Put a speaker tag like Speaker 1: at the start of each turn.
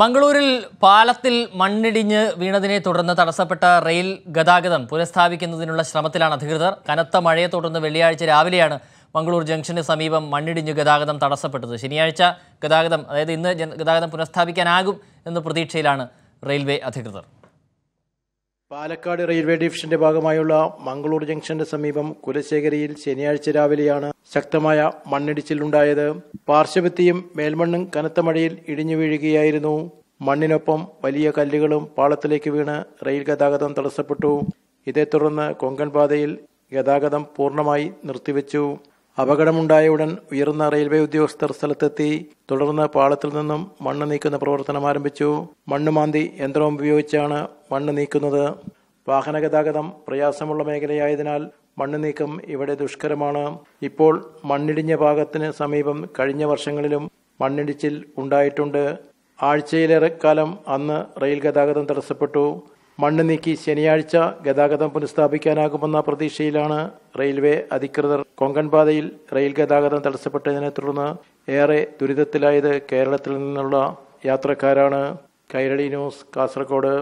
Speaker 1: മംഗളൂരിൽ പാലത്തിൽ മണ്ണിടിഞ്ഞ് വീണതിനെ തുടർന്ന് തടസ്സപ്പെട്ട റെയിൽ ഗതാഗതം പുനഃസ്ഥാപിക്കുന്നതിനുള്ള ശ്രമത്തിലാണ് അധികൃതർ. കനത്ത മഴയെ തുടർന്ന് വെള്ളിയാഴ്ച രാവിലെയാണ് മംഗളൂർ ജംഗ്ഷന് സമീപം മണ്ണിടിഞ്ഞ് ഗതാഗതം തടസ്സപ്പെട്ടത്. ശനിയാഴ്ച ഗതാഗതം അതായത് ഇന്ന് ഗതാഗതം പുനഃസ്ഥാപിക്കാനാകും എന്ന പ്രതീക്ഷയിലാണ് റെയിൽവേ അധികൃതർ.
Speaker 2: പാലക്കാട് റെയിൽവേ ഡിവിഷന്റെ ഭാഗമായുള്ള മംഗളൂർ ജംഗ്ഷന്റെ സമീപം കുലശേഖരിയിൽ ശനിയാഴ്ച രാവിലെയാണ് ശക്തമായ മണ്ണിടിച്ചിലുണ്ടായത്. പാർശ്വഭിത്തിയും മേൽമണ്ണും കനത്ത മഴയിൽ ഇടിഞ്ഞു വീഴുകയായിരുന്നു. മണ്ണിനൊപ്പം വലിയ കല്ലുകളും പാളത്തിലേക്ക് വീണ് റെയിൽ ഗതാഗതം തടസ്സപ്പെട്ടു. ഇതേ തുടർന്ന് കൊങ്കൺ പാതയിൽ ഗതാഗതം പൂർണമായി നിർത്തിവെച്ചു. അപകടമുണ്ടായ ഉടൻ ഉയർന്ന റെയിൽവേ ഉദ്യോഗസ്ഥർ സ്ഥലത്തെത്തി. തുടർന്ന് പാളത്തിൽ നിന്നും മണ്ണ് നീക്കുന്ന പ്രവർത്തനം ആരംഭിച്ചു. മണ്ണുമാന്തി യന്ത്രം ഉപയോഗിച്ചാണ് മണ്ണ് നീക്കുന്നത്. വാഹന ഗതാഗതം പ്രയാസമുള്ള മേഖലയായതിനാൽ മണ്ണ് നീക്കം ഇവിടെ ദുഷ്കരമാണ്. ഇപ്പോൾ മണ്ണിടിഞ്ഞ ഭാഗത്തിന് സമീപം കഴിഞ്ഞ വർഷങ്ങളിലും മണ്ണിടിച്ചിൽ ഉണ്ടായിട്ടുണ്ട്. ആഴ്ചയിലേറെ കാലം അന്ന് റെയിൽ ഗതാഗതം തടസ്സപ്പെട്ടു. മണ്ണ് നീക്കി ശനിയാഴ്ച ഗതാഗതം പുനഃസ്ഥാപിക്കാനാകുമെന്ന പ്രതീക്ഷയിലാണ് റെയിൽവേ അധികൃതർ കൊങ്കൺ പാതയിൽ റെയിൽ ഗതാഗതം തടസ്സപ്പെട്ടതിനെ തുടർന്ന് ഏറെ ദുരിതത്തിലായത് കേരളത്തിൽ നിന്നുള്ള യാത്രക്കാരാണ്. കൈരളി ന്യൂസ് കാസർഗോഡ്.